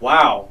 Wow.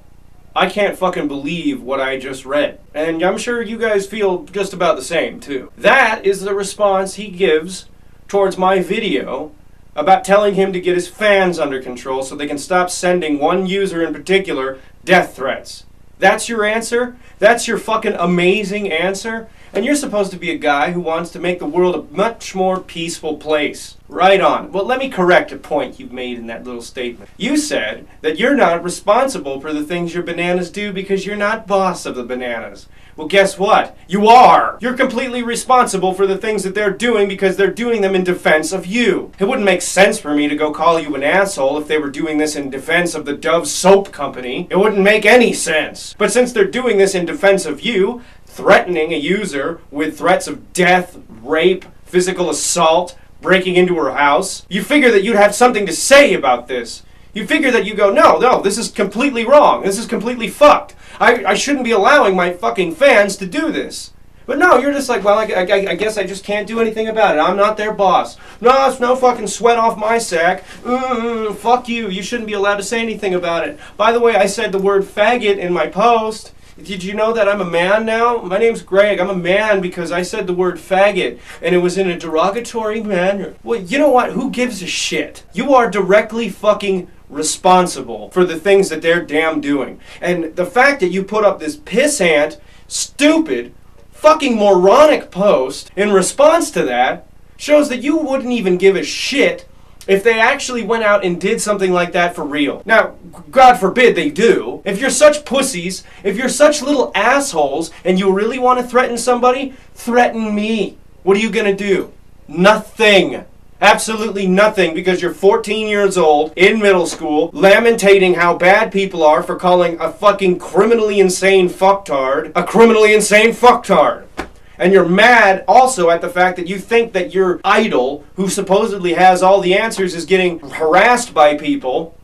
I can't fucking believe what I just read. And I'm sure you guys feel just about the same, too. That is the response he gives towards my video about telling him to get his fans under control so they can stop sending one user in particular death threats. That's your answer? That's your fucking amazing answer? And you're supposed to be a guy who wants to make the world a much more peaceful place. Right on. Well, let me correct a point you've made in that little statement. You said that you're not responsible for the things your bananas do because you're not boss of the bananas. Well, guess what? You are! You're completely responsible for the things that they're doing because they're doing them in defense of you. It wouldn't make sense for me to go call you an asshole if they were doing this in defense of the Dove Soap Company. It wouldn't make any sense. But since they're doing this in defense of you, threatening a user with threats of death, rape, physical assault, breaking into her house, you figure that you'd have something to say about this. You figure that you go, no, no, this is completely wrong. This is completely fucked. I, I shouldn't be allowing my fucking fans to do this. But no, you're just like, well, I, I, I, guess I just can't do anything about it. I'm not their boss. No, it's no fucking sweat off my sack. Mm, fuck you. You shouldn't be allowed to say anything about it. By the way, I said the word faggot in my post. Did you know that I'm a man now? My name's Greg. I'm a man because I said the word faggot and it was in a derogatory manner. Well, you know what? Who gives a shit? You are directly fucking responsible for the things that they're damn doing. And the fact that you put up this pissant, stupid, fucking moronic post in response to that shows that you wouldn't even give a shit if they actually went out and did something like that for real. Now, God forbid they do. If you're such pussies, if you're such little assholes, and you really want to threaten somebody, threaten me. What are you going to do? Nothing. Absolutely nothing because you're 14 years old in middle school, lamentating how bad people are for calling a fucking criminally insane fucktard a criminally insane fucktard. And you're mad also at the fact that you think that your idol, who supposedly has all the answers, is getting harassed by people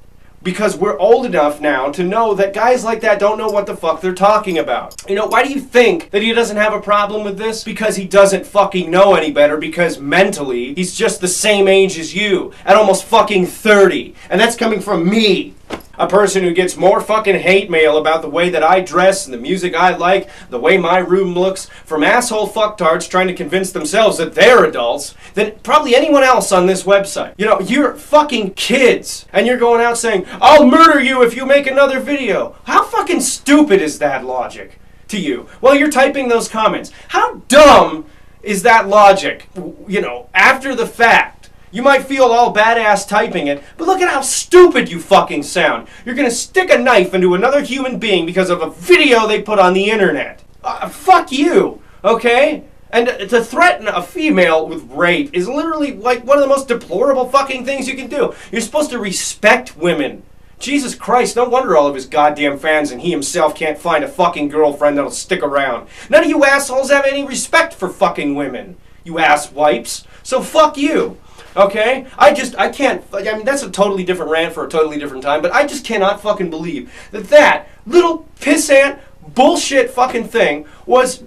because we're old enough now to know that guys like that don't know what the fuck they're talking about. You know, why do you think that he doesn't have a problem with this? Because he doesn't fucking know any better because mentally he's just the same age as you at almost fucking 30. And that's coming from me a person who gets more fucking hate mail about the way that I dress and the music I like, the way my room looks, from asshole fucktards trying to convince themselves that they're adults, than probably anyone else on this website. You know, you're fucking kids, and you're going out saying, I'll murder you if you make another video. How fucking stupid is that logic to you? While you're typing those comments, how dumb is that logic, you know, after the fact? You might feel all badass typing it, but look at how stupid you fucking sound. You're gonna stick a knife into another human being because of a video they put on the internet. Uh, fuck you, okay? And to threaten a female with rape is literally like one of the most deplorable fucking things you can do. You're supposed to respect women. Jesus Christ, no wonder all of his goddamn fans and he himself can't find a fucking girlfriend that'll stick around. None of you assholes have any respect for fucking women, you ass wipes. So fuck you. Okay? I just, I can't, I mean, that's a totally different rant for a totally different time, but I just cannot fucking believe that that little pissant bullshit fucking thing was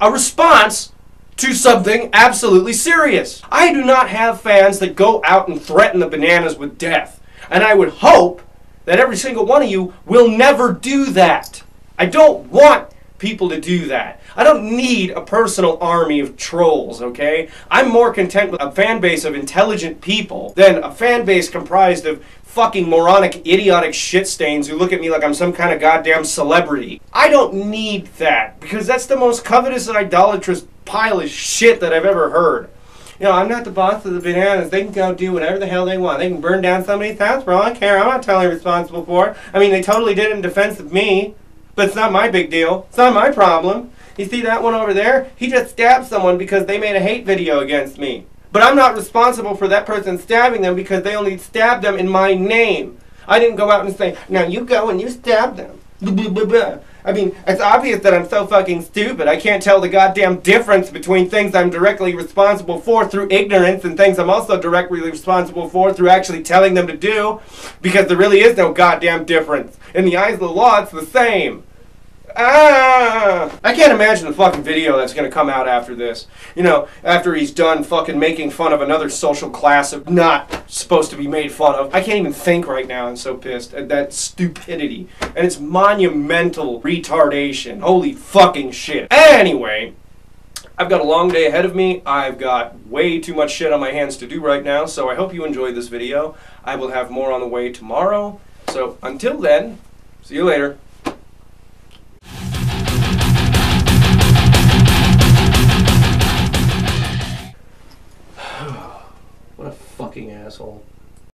a response to something absolutely serious. I do not have fans that go out and threaten the bananas with death. And I would hope that every single one of you will never do that. I don't want people to do that. I don't need a personal army of trolls, okay? I'm more content with a fan base of intelligent people than a fan base comprised of fucking moronic, idiotic shit stains who look at me like I'm some kind of goddamn celebrity. I don't need that because that's the most covetous and idolatrous pile of shit that I've ever heard. You know, I'm not the boss of the bananas. They can go do whatever the hell they want. They can burn down somebody's house for all I care. I'm not totally responsible for it. I mean, they totally did it in defense of me. But it's not my big deal. It's not my problem. You see that one over there? He just stabbed someone because they made a hate video against me. But I'm not responsible for that person stabbing them because they only stabbed them in my name. I didn't go out and say, now you go and you stab them. I mean, it's obvious that I'm so fucking stupid. I can't tell the goddamn difference between things I'm directly responsible for through ignorance and things I'm also directly responsible for through actually telling them to do. Because there really is no goddamn difference. In the eyes of the law, it's the same. Ah! I can't imagine the fucking video that's gonna come out after this. You know, after he's done fucking making fun of another social class of not supposed to be made fun of. I can't even think right now. I'm so pissed at that stupidity. And it's monumental retardation. Holy fucking shit. Anyway. I've got a long day ahead of me. I've got way too much shit on my hands to do right now, so I hope you enjoyed this video. I will have more on the way tomorrow. So until then, see you later. Asshole.